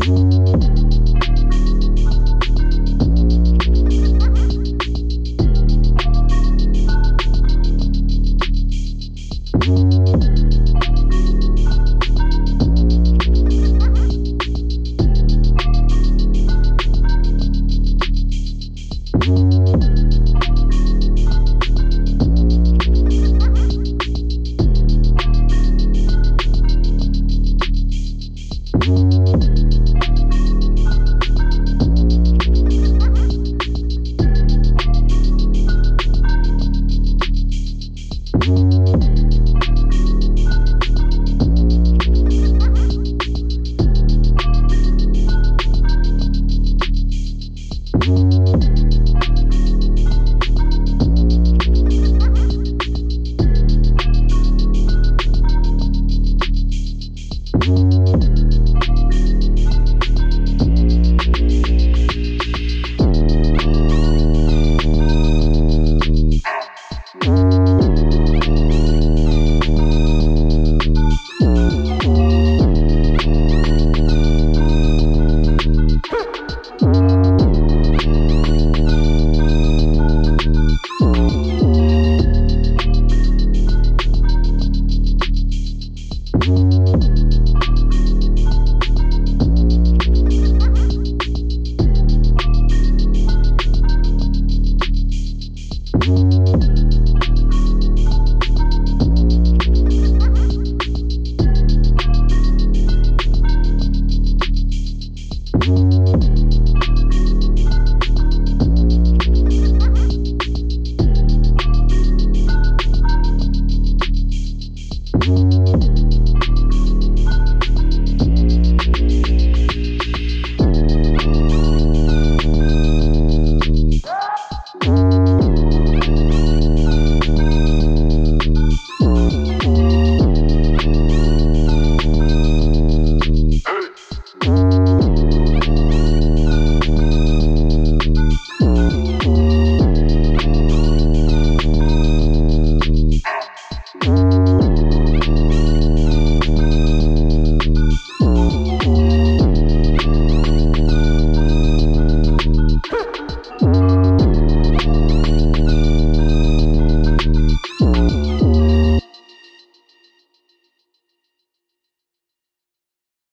Peace. ピッ!